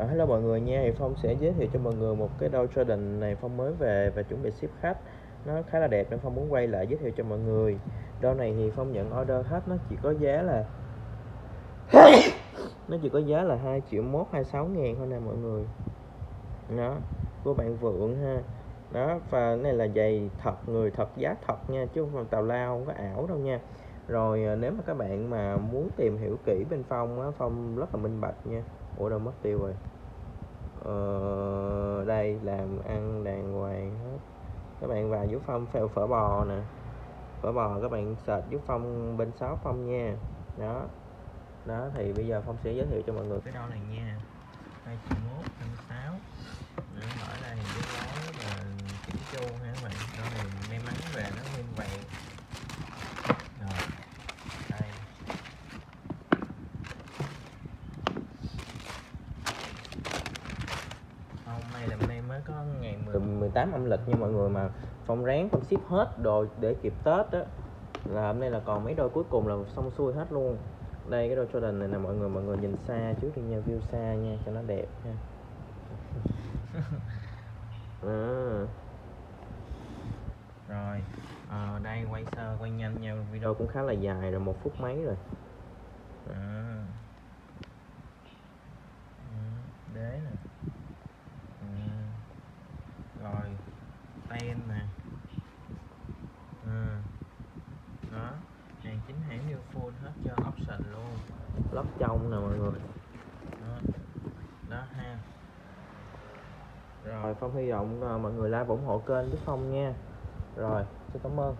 À, hello mọi người nha, thì Phong sẽ giới thiệu cho mọi người một cái đôi Jordan này Phong mới về và chuẩn bị ship khách. Nó khá là đẹp nên Phong muốn quay lại giới thiệu cho mọi người. Đôi này thì Phong nhận order hết, nó chỉ có giá là Nó chỉ có giá là 2 triệu mốt 26 ngàn thôi nè mọi người. Đó, của bạn Vượng ha. Đó, và này là giày thật, người thật, giá thật nha Chứ không phải tào lao, không có ảo đâu nha rồi ờ, nếu mà các bạn mà muốn tìm hiểu kỹ bên Phong á, Phong rất là minh bạch nha. Ủa đâu mất tiêu rồi. Ờ, đây làm ăn đàng hoàng hết. Các bạn vào giúp phong phèo phở bò nè. Phở bò các bạn search giúp phong bên sáu phong nha. Đó. Đó thì bây giờ phong sẽ giới thiệu cho mọi người. Cái đo này nha. Hai mới có ngày 10, 18 âm lịch nha mọi người mà phong ráng phong ship hết đồ để kịp tết á là hôm nay là còn mấy đôi cuối cùng là xong xuôi hết luôn đây cái đôi Jordan này nè mọi người mọi người nhìn xa trước đi nha view xa nha cho nó đẹp nha à. rồi à, đây quay sơ quay nhanh nha video cũng khá là dài rồi một phút mấy rồi à. Ừ, đế nè ừ. rồi ten nè. Ừ. đó hàng chính hãng new full hết cho option luôn. Lót trong nè mọi người. Đó, đó ha. Rồi. Phong hy vọng uh, mọi người like ủng hộ kênh với phong nha. Rồi xin cảm ơn